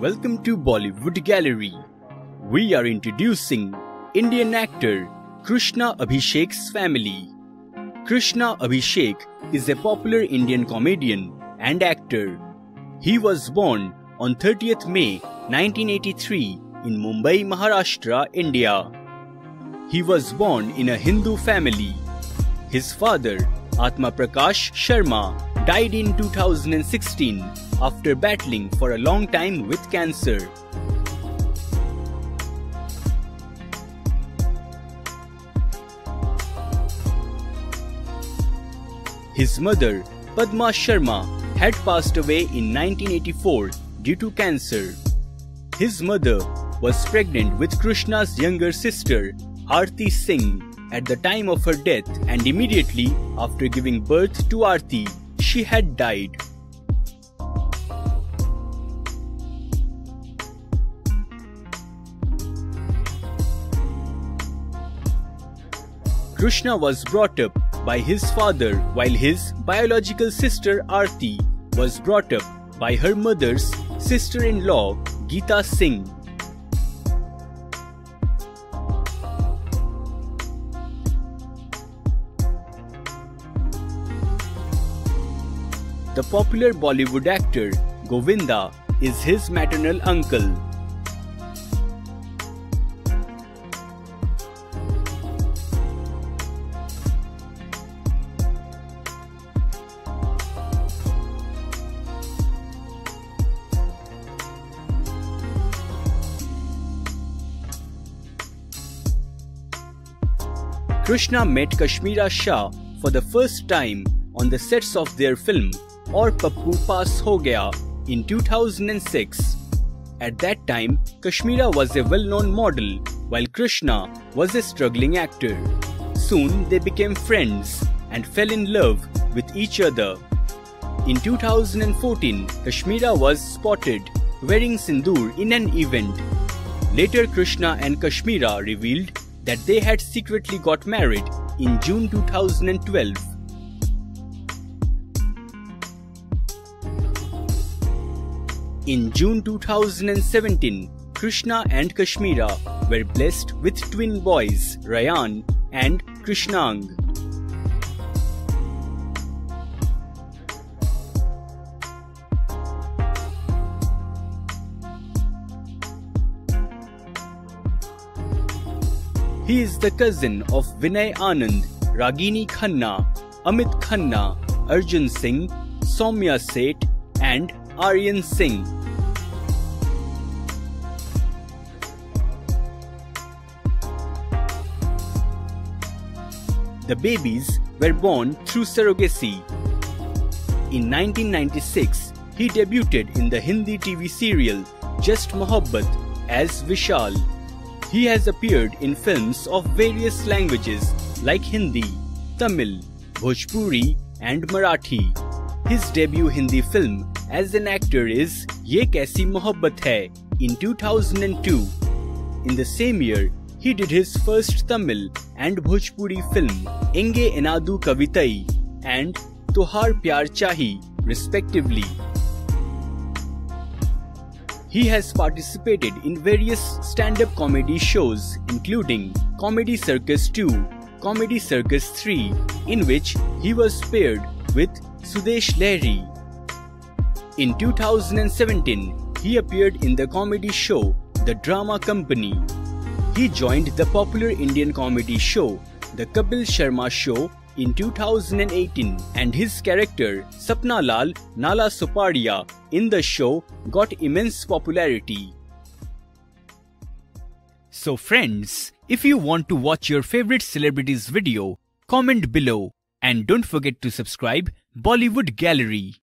Welcome to Bollywood Gallery. We are introducing Indian actor Krushna Abhishek's family. Krushna Abhishek is a popular Indian comedian and actor. He was born on 30th May 1983 in Mumbai, Maharashtra, India. He was born in a Hindu family. His father, Atma Prakash Sharma, died in 2016 after battling for a long time with cancer. His mother, Padma Sharma, had passed away in 1984 due to cancer. His mother was pregnant with Krushna's younger sister, Arti Singh, at the time of her death and immediately after giving birth to Arti, she had died. Krushna was brought up by his father while his biological sister Arti was brought up by her mother's sister-in-law Geeta Singh. The popular Bollywood actor Govinda is his maternal uncle. Krushna met Kashmera Shah for the first time on the sets of their film Pappu Paas Ho Gaya in 2006. At that time, Kashmera was a well-known model while Krushna was a struggling actor. Soon they became friends and fell in love with each other. In 2014, Kashmera was spotted wearing sindoor in an event. Later Krushna and Kashmera revealed that they had secretly got married in June 2012. In June 2017, Krushna and Kashmera were blessed with twin boys, Rayaan and Krishaang. He is the cousin of Vinay Anand, Ragini Khanna, Amit Khanna, Arjun Singh, Soumya Seth, and Aryan Singh. The babies were born through surrogacy. In 1996, he debuted in the Hindi TV serial Just Mohabbat as Vishal. He has appeared in films of various languages like Hindi, Tamil, Bhojpuri, and Marathi. His debut Hindi film as an actor is Ye Kaisi Mohabbat Hai in 2002. In the same year, he did his first Tamil and Bhojpuri film Enge Enadu Kavitai and Tohar Pyar Chahi respectively. He has participated in various stand-up comedy shows including Comedy Circus 2, Comedy Circus 3 in which he was paired with Sudesh Lehri. In 2017, he appeared in the comedy show The Drama Company. He joined the popular Indian comedy show The Kapil Sharma Show in 2018 and his character Sapna Lal Nala Sopadia in the show got immense popularity. So friends, if you want to watch your favorite celebrities video, comment below and don't forget to subscribe Bollywood Gallery.